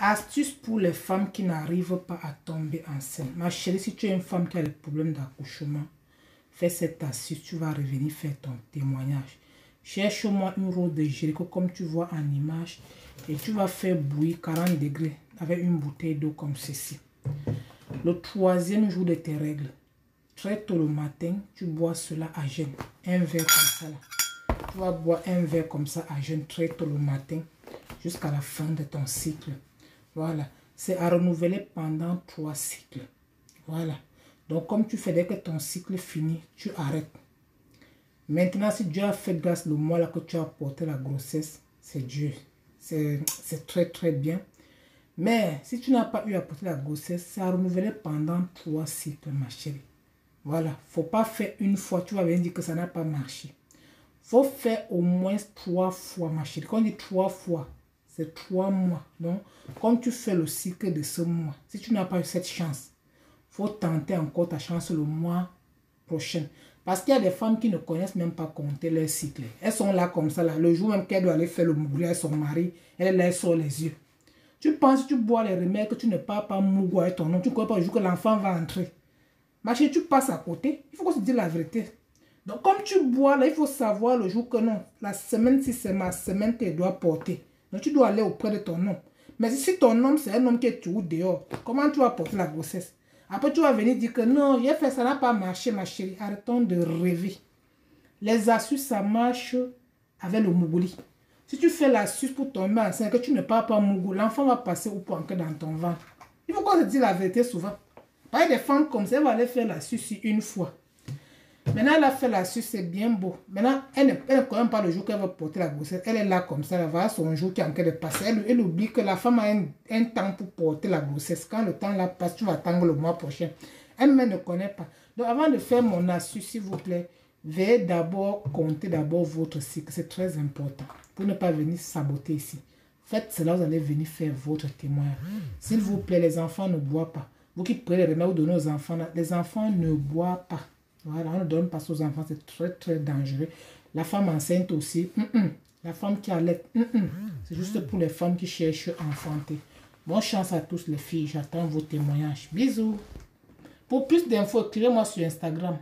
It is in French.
Astuce pour les femmes qui n'arrivent pas à tomber enceinte. Ma chérie, si tu es une femme qui a des problèmes d'accouchement, fais cette astuce, tu vas revenir faire ton témoignage. Cherche-moi une rose de Jéricho comme tu vois en image et tu vas faire bouillir 40 degrés avec une bouteille d'eau comme ceci. Le troisième jour de tes règles, très tôt le matin, tu bois cela à jeûne. Un verre comme ça. Là. Tu vas boire un verre comme ça à jeûne très tôt le matin jusqu'à la fin de ton cycle. Voilà. C'est à renouveler pendant trois cycles. Voilà. Donc, comme tu fais dès que ton cycle finit, tu arrêtes. Maintenant, si Dieu a fait grâce le mois là que tu as porté la grossesse, c'est Dieu. C'est très très bien. Mais si tu n'as pas eu à porter la grossesse, c'est à renouveler pendant trois cycles, ma chérie. Voilà. faut pas faire une fois. Tu vas venir dire que ça n'a pas marché. faut faire au moins trois fois, ma chérie. Quand on dit trois fois, c'est trois mois. Donc, comme tu fais le cycle de ce mois, si tu n'as pas eu cette chance, faut tenter encore ta chance le mois prochain. Parce qu'il y a des femmes qui ne connaissent même pas compter leur cycle. Elles sont là comme ça, là. Le jour même qu'elles doivent aller faire le mougou avec son mari, elle est sur les yeux. Tu penses tu bois les remèdes, que tu ne parles pas mougou ton nom, tu ne crois pas le jour que l'enfant va entrer. Ma chérie, tu passes à côté. Il faut qu'on se dise la vérité. Donc, comme tu bois, là, il faut savoir le jour que non. La semaine, si c'est ma semaine, tu dois porter. Donc tu dois aller auprès de ton homme. Mais si ton homme, c'est un homme qui est tout dehors, comment tu vas porter la grossesse? Après, tu vas venir dire que non, j'ai fait ça, n'a pas marché, ma chérie. Arrêtons de rêver. Les astuces, ça marche avec le mougouli. Si tu fais l'astuce pour tomber enceinte, que tu ne parles pas mougou, l'enfant va passer au point que dans ton ventre. Il faut qu'on se dise la vérité souvent. Pas des femmes comme ça, elles vont aller faire l'astuce une fois. Maintenant, elle a fait la c'est bien beau. Maintenant, elle ne, connaît pas le jour qu'elle va porter la grossesse. Elle est là comme ça, elle va son jour qui est en train de passer. Elle, oublie que la femme a un, temps pour porter la grossesse. Quand le temps là passe, tu vas attendre le mois prochain. Elle ne connaît pas. Donc, avant de faire mon astuce, s'il vous plaît, veuillez d'abord compter d'abord votre cycle. C'est très important pour ne pas venir saboter ici. Faites cela, vous allez venir faire votre témoin. S'il vous plaît, les enfants ne boivent pas. Vous qui prenez les remèdes de nos enfants, les enfants ne boivent pas. Voilà, on ne donne pas aux enfants, c'est très très dangereux. La femme enceinte aussi, la femme qui allait, c'est juste pour les femmes qui cherchent à enfanter. Bonne chance à tous les filles, j'attends vos témoignages. Bisous. Pour plus d'infos, écrivez-moi sur Instagram.